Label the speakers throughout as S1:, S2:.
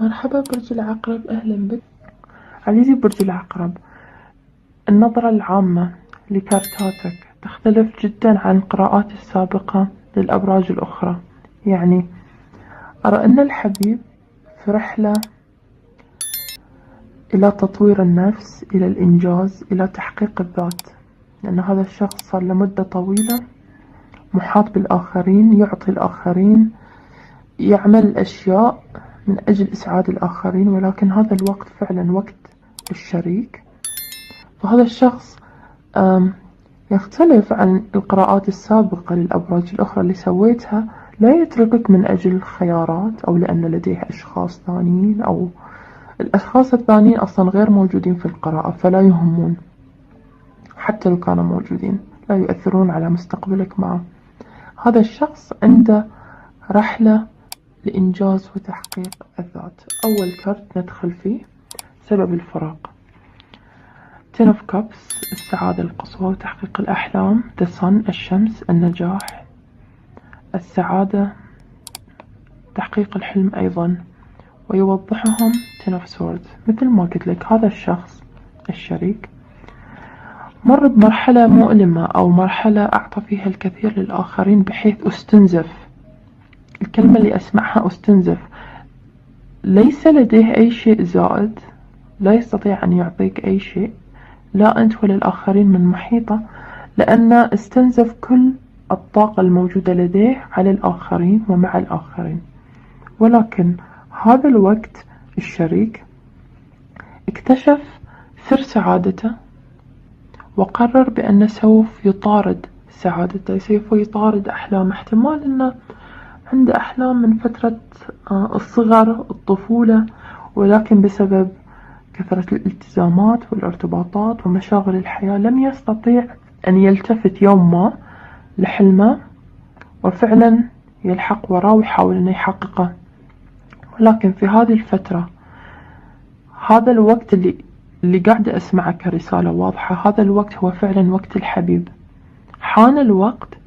S1: مرحبا برج العقرب. أهلا بك. عزيزي برج العقرب النظرة العامة لكارتاتك تختلف جدا عن القراءات السابقة للأبراج الأخرى. يعني أرى أن الحبيب في رحلة إلى تطوير النفس إلى الإنجاز إلى تحقيق الذات. لأن هذا الشخص صار لمدة طويلة محاط بالآخرين يعطي الآخرين يعمل الأشياء من أجل إسعاد الآخرين ولكن هذا الوقت فعلا وقت الشريك. فهذا الشخص يختلف عن القراءات السابقة للأبراج الأخرى اللي سويتها. لا يتركك من أجل الخيارات أو لأن لديه أشخاص ثانيين أو الأشخاص الثانيين أصلا غير موجودين في القراءة فلا يهمون حتى لو كانوا موجودين لا يؤثرون على مستقبلك معه. هذا الشخص عنده رحلة لإنجاز وتحقيق الذات. أول كرت ندخل فيه سبب الفراق. Ten of cups السعادة القصوى وتحقيق الأحلام. The sun الشمس النجاح. السعادة تحقيق الحلم أيضا. ويوضحهم ten of swords. مثل ما قلت لك هذا الشخص الشريك مر بمرحلة مؤلمة أو مرحلة أعطى فيها الكثير للآخرين بحيث أستنزف الكلمة اللي أسمعها أستنزف. ليس لديه أي شيء زائد. لا يستطيع أن يعطيك أي شيء. لا أنت ولا الآخرين من محيطه. لأن استنزف كل الطاقة الموجودة لديه على الآخرين ومع الآخرين. ولكن هذا الوقت الشريك اكتشف سر سعادته وقرر بأنه سوف يطارد سعادته سوف يطارد أحلامه احتمال أنه عنده أحلام من فترة آه، الصغر الطفولة ولكن بسبب كثرة الالتزامات والارتباطات ومشاغل الحياة لم يستطيع أن يلتفت يوم ما لحلمه وفعلا يلحق وراه ويحاول أن يحققه. ولكن في هذه الفترة هذا الوقت اللي اللي قاعدة أسمعه كرسالة واضحة هذا الوقت هو فعلا وقت الحبيب. حان الوقت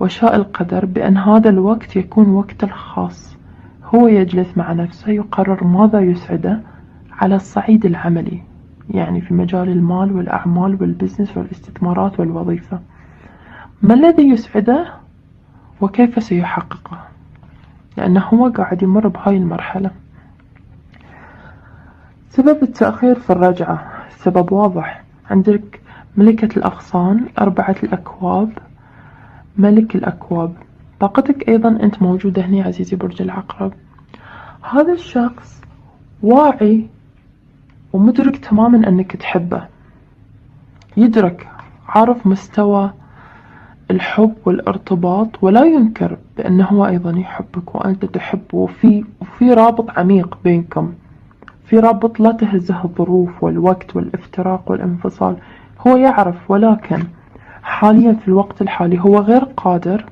S1: وشاء القدر بأن هذا الوقت يكون وقت الخاص. هو يجلس مع نفسه يقرر ماذا يسعده على الصعيد العملي يعني في مجال المال والأعمال والبزنس والاستثمارات والوظيفة. ما الذي يسعده وكيف سيحققه؟ لأنه هو قاعد يمر بهاي المرحلة. سبب التأخير في الرجعة. السبب واضح. عندك ملكة الأغصان أربعة الأكواب ملك الأكواب. طاقتك أيضا أنت موجودة هنا عزيزي برج العقرب. هذا الشخص واعي ومدرك تماما أنك تحبه. يدرك عارف مستوى الحب والارتباط ولا ينكر بأنه هو أيضا يحبك وأنت تحبه. وفي, وفي رابط عميق بينكم. في رابط لا تهزه الظروف والوقت والإفتراق والانفصال. هو يعرف ولكن حاليا في الوقت الحالي هو غير قادر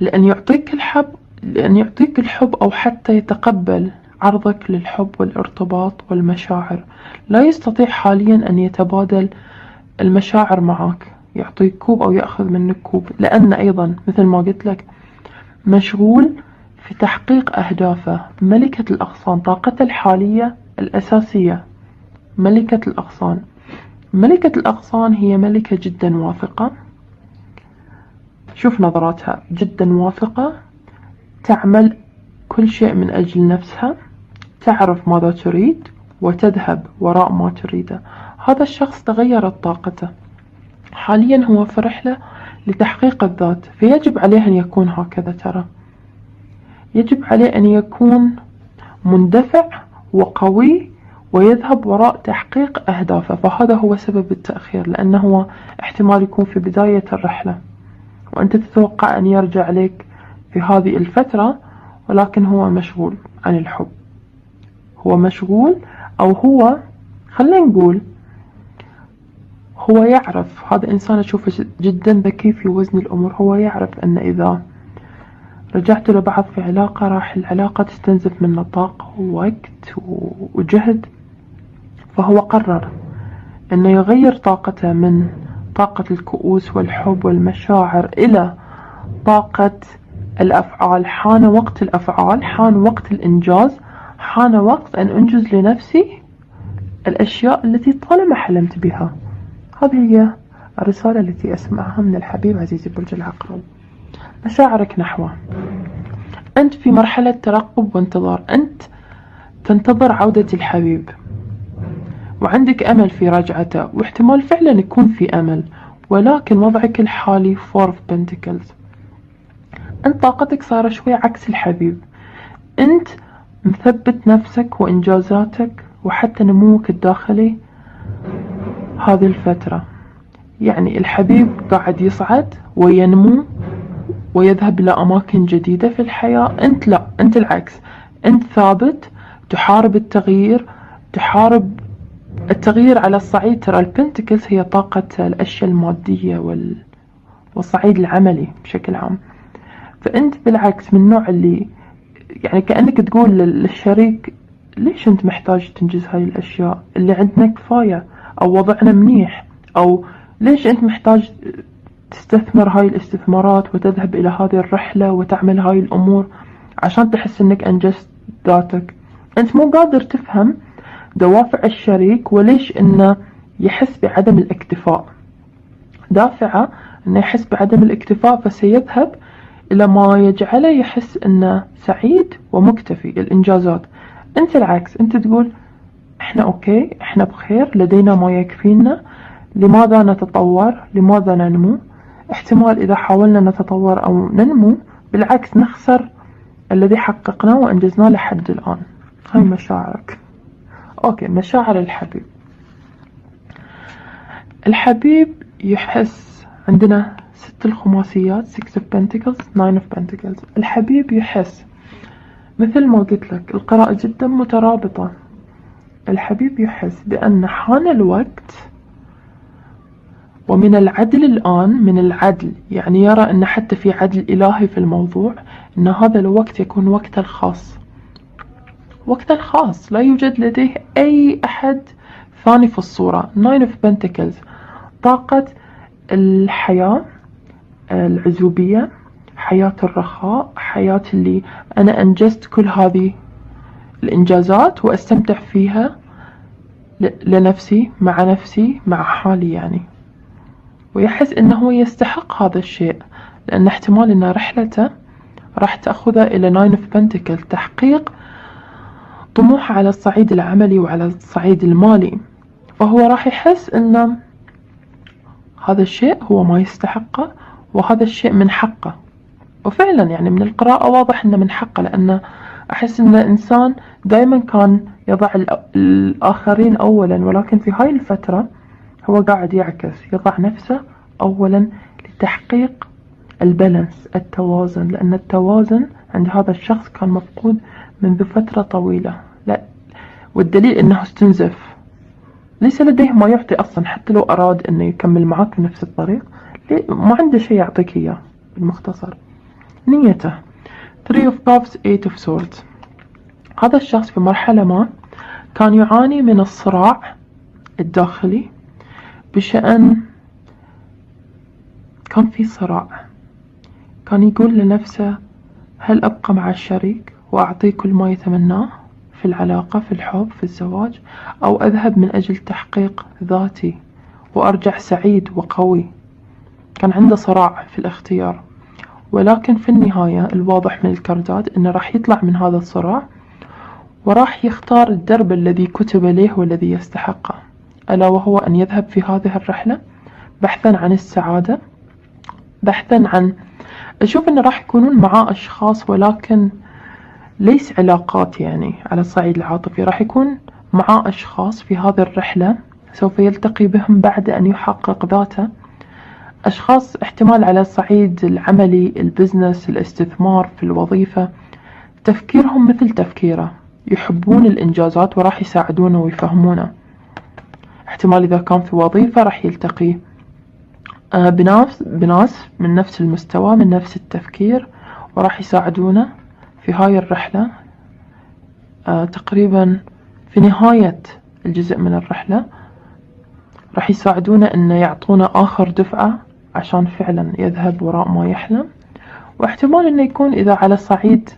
S1: لأن يعطيك الحب لأن يعطيك الحب أو حتى يتقبل عرضك للحب والارتباط والمشاعر. لا يستطيع حاليا أن يتبادل المشاعر معك. يعطيك كوب أو يأخذ منك كوب. لأن أيضا مثل ما قلت لك مشغول في تحقيق أهدافه. ملكة الأغصان طاقته الحالية الأساسية. ملكة الأغصان. ملكة الأغصان هي ملكة جدا واثقة. شوف نظراتها. جدا واثقة. تعمل كل شيء من أجل نفسها. تعرف ماذا تريد وتذهب وراء ما تريده. هذا الشخص تغيرت طاقته. حاليا هو في رحلة لتحقيق الذات فيجب عليه أن يكون هكذا ترى. يجب عليه أن يكون مندفع وقوي ويذهب وراء تحقيق أهدافه. فهذا هو سبب التأخير لأنه هو احتمال يكون في بداية الرحلة. وأنت تتوقع أن يرجع لك في هذه الفترة ولكن هو مشغول عن الحب. هو مشغول أو هو خلينا نقول هو يعرف. هذا إنسان أشوفه جدا ذكي في وزن الأمور. هو يعرف أن إذا رجعت لبعض في علاقة راح العلاقة تستنزف منه طاقة ووقت وجهد. فهو قرر أنه يغير طاقته من طاقة الكؤوس والحب والمشاعر إلى طاقة الأفعال. حان وقت الأفعال حان وقت الإنجاز حان وقت أن أنجز لنفسي الأشياء التي طالما حلمت بها. هذه هي الرسالة التي أسمعها من الحبيب عزيزي برج العقرب مشاعرك نحوه. أنت في مرحلة ترقب وانتظار. أنت تنتظر عودة الحبيب. وعندك أمل في رجعته واحتمال فعلا يكون في أمل ولكن وضعك الحالي Four of Pentacles أنت طاقتك صار شوي عكس الحبيب. أنت مثبت نفسك وإنجازاتك وحتى نموك الداخلي هذه الفترة. يعني الحبيب قاعد يصعد وينمو ويذهب إلى أماكن جديدة في الحياة. أنت لا أنت العكس. أنت ثابت تحارب التغيير تحارب التغيير على الصعيد ترى البنتكلز هي طاقة الأشياء المادية وال... والصعيد العملي بشكل عام. فأنت بالعكس من النوع اللي يعني كأنك تقول للشريك ليش أنت محتاج تنجز هاي الأشياء؟ اللي عندنا كفاية أو وضعنا منيح أو ليش أنت محتاج تستثمر هاي الاستثمارات وتذهب إلى هذه الرحلة وتعمل هاي الأمور عشان تحس أنك أنجزت ذاتك؟ أنت مو قادر تفهم دوافع الشريك وليش أنه يحس بعدم الاكتفاء. دافعة أنه يحس بعدم الاكتفاء فسيذهب إلى ما يجعله يحس أنه سعيد ومكتفي الإنجازات أنت العكس أنت تقول إحنا أوكي إحنا بخير لدينا ما يكفينا لماذا نتطور؟ لماذا ننمو؟ احتمال إذا حاولنا نتطور أو ننمو بالعكس نخسر الذي حققناه وأنجزناه لحد الآن. هاي مشاعرك. أوكي مشاعر الحبيب. الحبيب يحس عندنا ست الخماسيات 6 of Pentacles 9 of Pentacles. الحبيب يحس مثل ما قلت لك القراءة جدا مترابطة. الحبيب يحس بأن حان الوقت ومن العدل الآن من العدل يعني يرى أن حتى في عدل إلهي في الموضوع أن هذا الوقت يكون وقت الخاص. وقت الخاص لا يوجد لديه أي أحد ثاني في الصورة. Nine of Pentacles. طاقة الحياة العزوبية حياة الرخاء حياة اللي أنا أنجزت كل هذه الإنجازات وأستمتع فيها لنفسي مع نفسي مع حالي يعني. ويحس أنه يستحق هذا الشيء لأن احتمال أن رحلته راح تأخذه إلى Nine of Pentacles تحقيق طموحه على الصعيد العملي وعلى الصعيد المالي. فهو راح يحس أن هذا الشيء هو ما يستحقه وهذا الشيء من حقه. وفعلا يعني من القراءة واضح أنه من حقه لأنه أحس أن الإنسان دائما كان يضع الآخرين أولا ولكن في هاي الفترة هو قاعد يعكس يضع نفسه أولا لتحقيق البالانس التوازن لأن التوازن عند هذا الشخص كان مفقود منذ فترة طويلة. لا والدليل أنه استنزف. ليس لديه ما يعطي أصلا حتى لو أراد أنه يكمل معك بنفس الطريق. ما عنده شيء يعطيك إياه بالمختصر. نيته. Three of Cups Eight of Swords. هذا الشخص في مرحلة ما كان يعاني من الصراع الداخلي بشأن كان في صراع. كان يقول لنفسه هل أبقى مع الشريك؟ وأعطيه كل ما يتمناه في العلاقة في الحب في الزواج أو أذهب من أجل تحقيق ذاتي وأرجع سعيد وقوي. كان عنده صراع في الاختيار. ولكن في النهاية الواضح من الكاردات أنه راح يطلع من هذا الصراع وراح يختار الدرب الذي كتب له والذي يستحقه. ألا وهو أن يذهب في هذه الرحلة بحثا عن السعادة بحثا عن أشوف أنه راح يكونون معاه أشخاص ولكن ليس علاقات يعني على الصعيد العاطفي راح يكون معاه أشخاص في هذه الرحلة سوف يلتقي بهم بعد أن يحقق ذاته. أشخاص احتمال على الصعيد العملي البزنس الاستثمار في الوظيفة. تفكيرهم مثل تفكيره يحبون الإنجازات وراح يساعدونه ويفهمونه. احتمال إذا كان في وظيفة راح يلتقي. آه، بناس بناس من نفس المستوى من نفس التفكير وراح يساعدونه. في هاي الرحلة آه، تقريبا في نهاية الجزء من الرحلة راح يساعدونه انه يعطونا آخر دفعة عشان فعلا يذهب وراء ما يحلم. واحتمال أنه يكون إذا على صعيد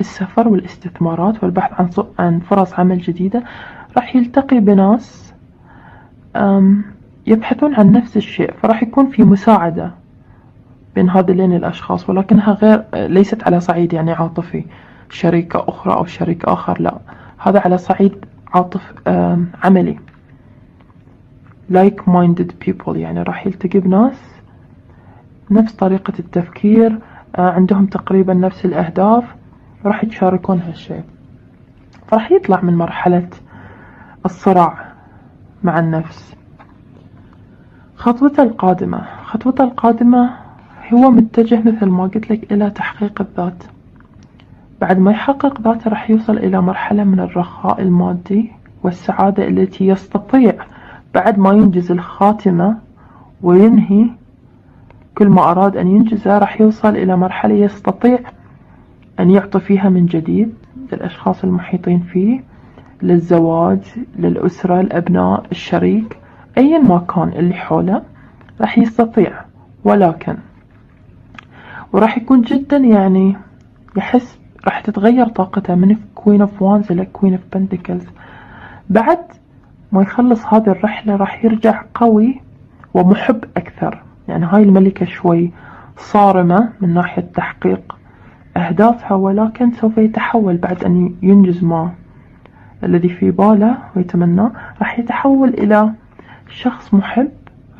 S1: السفر والاستثمارات والبحث عن عن فرص عمل جديدة راح يلتقي بناس يبحثون عن نفس الشيء فراح يكون في مساعدة. بين هذين الأشخاص ولكنها غير ليست على صعيد يعني عاطفي شريكة أخرى أو شريك آخر لا. هذا على صعيد عاطف عملي. Like minded people يعني راح يلتقي بناس نفس طريقة التفكير آه، عندهم تقريبا نفس الأهداف راح يتشاركون هالشيء. فراح يطلع من مرحلة الصراع مع النفس. خطوته القادمة. خطوته القادمة هو متجه مثل ما قلت لك إلى تحقيق الذات. بعد ما يحقق ذاته راح يوصل إلى مرحلة من الرخاء المادي والسعادة التي يستطيع بعد ما ينجز الخاتمة وينهي كل ما أراد أن ينجزه راح يوصل إلى مرحلة يستطيع أن يعطي فيها من جديد للأشخاص المحيطين فيه للزواج للأسرة الأبناء الشريك أيا ما كان اللي حوله راح يستطيع. ولكن وراح يكون جدا يعني يحس راح تتغير طاقته من Queen of Wands إلى Queen of Pentacles بعد ما يخلص هذه الرحلة راح يرجع قوي ومحب أكثر. يعني هاي الملكة شوي صارمة من ناحية تحقيق أهدافها ولكن سوف يتحول بعد أن ينجز ما الذي في باله ويتمناه راح يتحول إلى شخص محب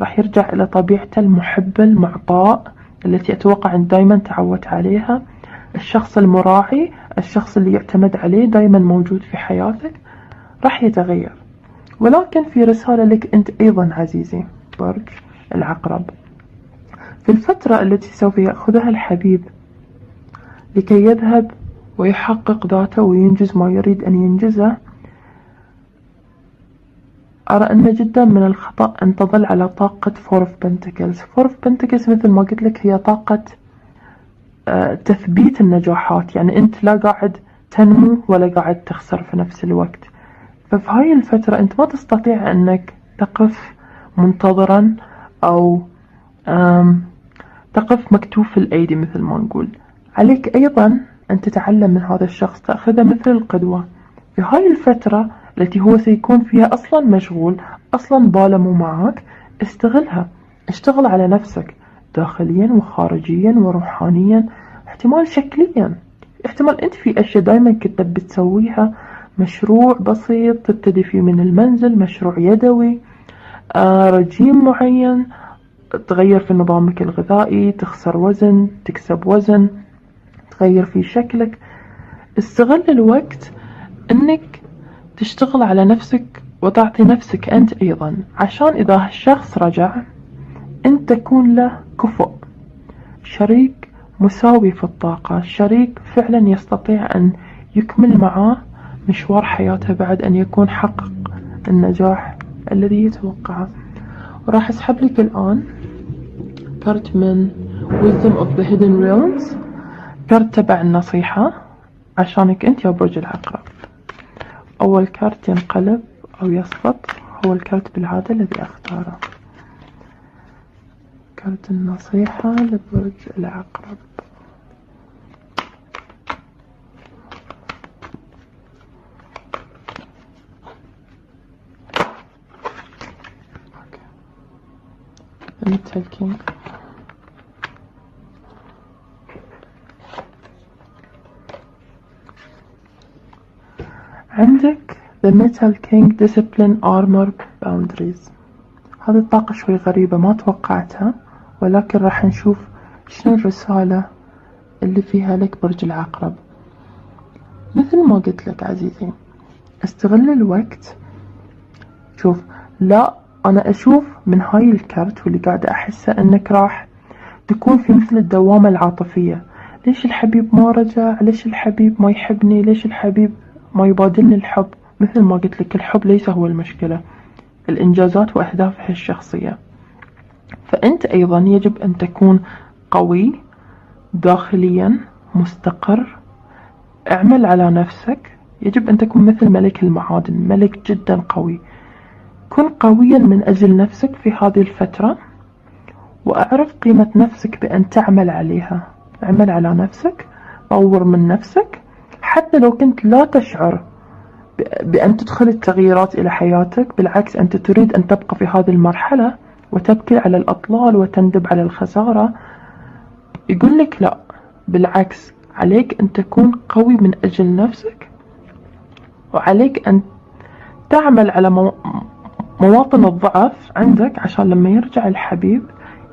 S1: راح يرجع إلى طبيعته المحبة المعطاء. التي أتوقع أن دائما تعودت عليها. الشخص المراعي الشخص اللي يعتمد عليه دائما موجود في حياتك راح يتغير. ولكن في رسالة لك أنت أيضا عزيزي برج العقرب. في الفترة التي سوف يأخذها الحبيب لكي يذهب ويحقق ذاته وينجز ما يريد أن ينجزه أرى أن جدا من الخطأ أن تظل على طاقة Four of Pentacles Four of Pentacles مثل ما قلت لك هي طاقة آه، تثبيت النجاحات. يعني أنت لا قاعد تنمو ولا قاعد تخسر في نفس الوقت. ففي هاي الفترة أنت ما تستطيع أنك تقف منتظرا أو تقف مكتوف الأيدي مثل ما نقول. عليك أيضا أن تتعلم من هذا الشخص تأخذه مثل القدوة. في هاي الفترة التي هو سيكون فيها أصلا مشغول أصلا باله مو معاك استغلها اشتغل على نفسك داخليا وخارجيا وروحانيا احتمال شكليا. احتمال أنت في أشياء دائما كنت بتسويها مشروع بسيط تبتدي فيه من المنزل مشروع يدوي آه رجيم معين تغير في نظامك الغذائي تخسر وزن تكسب وزن تغير في شكلك. استغل الوقت إنك تشتغل على نفسك وتعطي نفسك أنت أيضا. عشان إذا الشخص رجع أنت تكون له كفؤ. شريك مساوي في الطاقة. شريك فعلا يستطيع أن يكمل معاه مشوار حياته بعد أن يكون حقق النجاح الذي يتوقعه. وراح أسحب لك الآن كارت من Wisdom of the Hidden Realms. كارت تبع النصيحة عشانك أنت يا برج العقرب. أول كارت ينقلب أو يسقط هو الكارت بالعادة الذي أختاره. كارت النصيحة لبرج العقرب. الكينج. عندك The Metal King Discipline Armor Boundaries. هذه الطاقة شوي غريبة ما توقعتها ولكن راح نشوف شنو الرسالة اللي فيها لك برج العقرب. مثل ما قلت لك عزيزي استغل الوقت. شوف لا أنا أشوف من هاي الكرت واللي قاعدة أحسه أنك راح تكون في مثل الدوامة العاطفية. ليش الحبيب ما رجع؟ ليش الحبيب ما يحبني؟ ليش الحبيب ما يبادلني الحب مثل ما قلت لك الحب ليس هو المشكلة. الإنجازات وأهدافها الشخصية. فأنت أيضا يجب أن تكون قوي داخليا مستقر. اعمل على نفسك. يجب أن تكون مثل ملك المعادن ملك جدا قوي. كن قويا من أجل نفسك في هذه الفترة وأعرف قيمة نفسك بأن تعمل عليها. اعمل على نفسك طور من نفسك. حتى لو كنت لا تشعر بأن تدخل التغييرات إلى حياتك بالعكس أنت تريد أن تبقى في هذه المرحلة وتبكي على الأطلال وتندب على الخسارة. يقول لك لا بالعكس عليك أن تكون قوي من أجل نفسك وعليك أن تعمل على مواطن الضعف عندك عشان لما يرجع الحبيب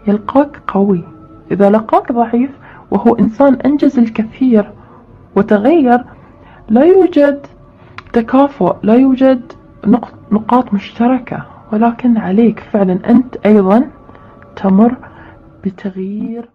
S1: يلقاك قوي. إذا لقاك ضعيف وهو إنسان أنجز الكثير وتغير لا يوجد تكافؤ لا يوجد نقاط مشتركة ولكن عليك فعلا أنت أيضا تمر بتغيير